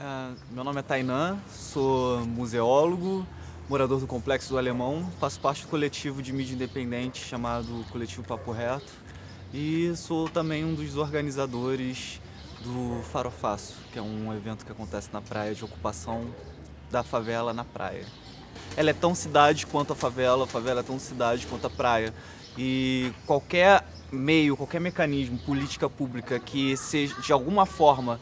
É, meu nome é Tainan, sou museólogo, morador do Complexo do Alemão, faço parte do coletivo de mídia independente chamado Coletivo Papo Reto e sou também um dos organizadores do Farofaço, que é um evento que acontece na praia de ocupação da favela na praia. Ela é tão cidade quanto a favela, a favela é tão cidade quanto a praia. E qualquer meio, qualquer mecanismo, política pública que seja de alguma forma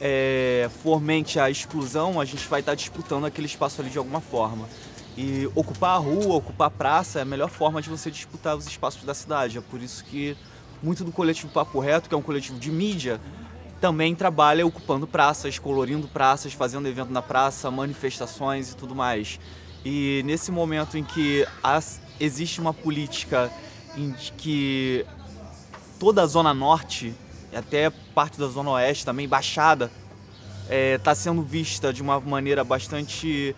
é, fomente a exclusão, a gente vai estar disputando aquele espaço ali de alguma forma. E ocupar a rua, ocupar a praça é a melhor forma de você disputar os espaços da cidade. É por isso que muito do coletivo Papo Reto, que é um coletivo de mídia, também trabalha ocupando praças, colorindo praças, fazendo evento na praça, manifestações e tudo mais. E nesse momento em que as, existe uma política em que toda a Zona Norte, até parte da Zona Oeste também, Baixada, está é, tá sendo vista de uma maneira bastante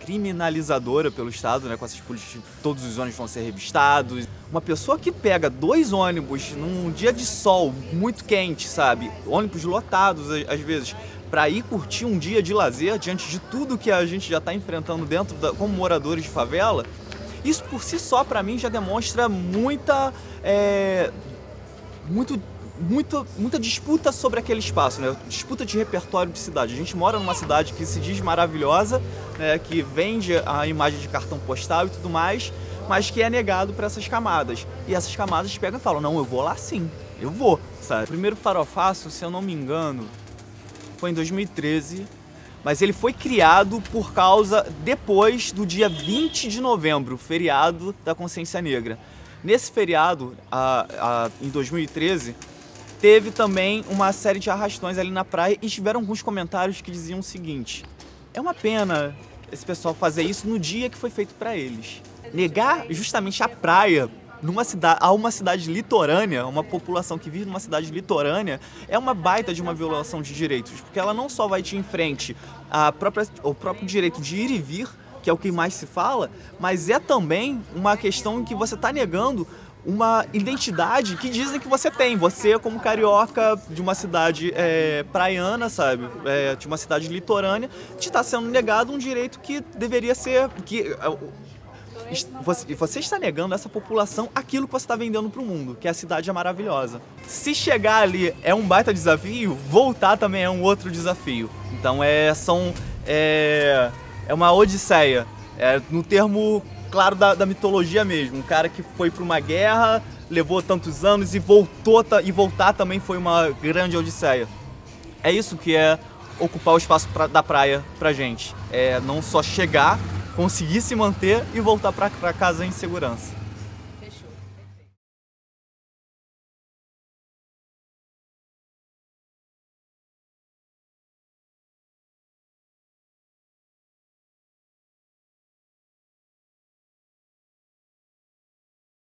criminalizadora pelo Estado, né, com essas políticas, todos os ônibus vão ser revistados. Uma pessoa que pega dois ônibus num dia de sol muito quente, sabe, ônibus lotados às vezes, para ir curtir um dia de lazer diante de tudo que a gente já está enfrentando dentro da, como moradores de favela, isso por si só, para mim, já demonstra muita. É, muito muita, muita disputa sobre aquele espaço, né? Disputa de repertório de cidade. A gente mora numa cidade que se diz maravilhosa, né? que vende a imagem de cartão postal e tudo mais, mas que é negado para essas camadas. E essas camadas pegam e falam: não, eu vou lá sim, eu vou, sabe? O primeiro farofaço, se eu não me engano, foi em 2013 mas ele foi criado por causa depois do dia 20 de novembro, feriado da consciência negra. Nesse feriado, a, a, em 2013, teve também uma série de arrastões ali na praia e tiveram alguns comentários que diziam o seguinte: é uma pena esse pessoal fazer isso no dia que foi feito para eles. Negar justamente a praia numa cidade, a uma cidade litorânea, uma população que vive numa cidade litorânea, é uma baita de uma violação de direitos, porque ela não só vai te em frente própria, próprio direito de ir e vir, que é o que mais se fala, mas é também uma questão em que você está negando uma identidade que dizem que você tem. Você, como carioca de uma cidade é, praiana, sabe? É, de uma cidade litorânea, te está sendo negado um direito que deveria ser. que você, você está negando essa população aquilo que você está vendendo para o mundo, que é a cidade é maravilhosa. Se chegar ali é um baita desafio, voltar também é um outro desafio. Então é são é, é uma odisseia. É, no termo claro da, da mitologia mesmo, um cara que foi para uma guerra, levou tantos anos e voltou e voltar também foi uma grande odisseia. É isso que é ocupar o espaço pra, da praia pra gente. É não só chegar conseguir se manter e voltar para casa em segurança.